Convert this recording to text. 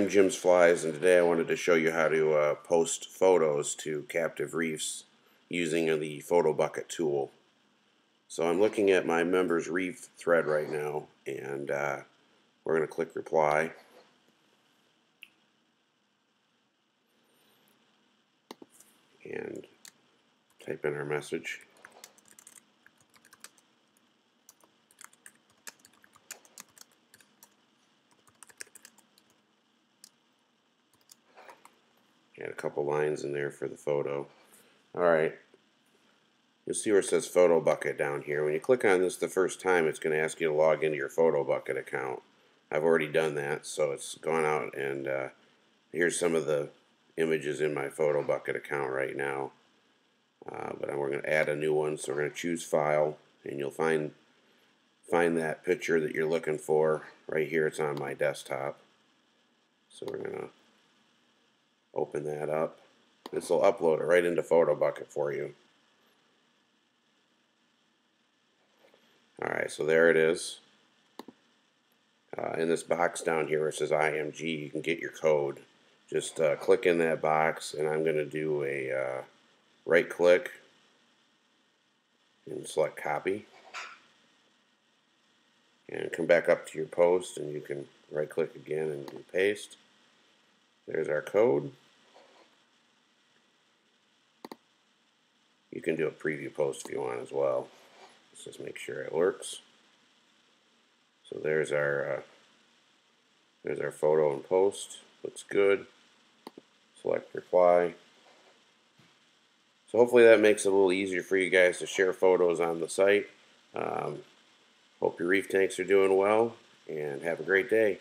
I'm Jim's Flies and today I wanted to show you how to uh, post photos to captive reefs using the Photobucket tool. So I'm looking at my members reef thread right now and uh, we're going to click reply. And type in our message. Add a couple lines in there for the photo. Alright, you'll see where it says Photobucket down here. When you click on this the first time, it's going to ask you to log into your Photobucket account. I've already done that, so it's gone out and uh, here's some of the images in my Photobucket account right now. Uh, but we're going to add a new one, so we're going to choose file, and you'll find find that picture that you're looking for right here. It's on my desktop. So we're going to open that up. This will upload it right into PhotoBucket for you. Alright, so there it is. Uh, in this box down here it says IMG, you can get your code. Just uh, click in that box, and I'm going to do a uh, right click and select copy. And come back up to your post, and you can right click again and paste. There's our code. You can do a preview post if you want as well. Let's just make sure it works. So there's our uh, there's our photo and post. Looks good. Select reply. So hopefully that makes it a little easier for you guys to share photos on the site. Um, hope your reef tanks are doing well and have a great day.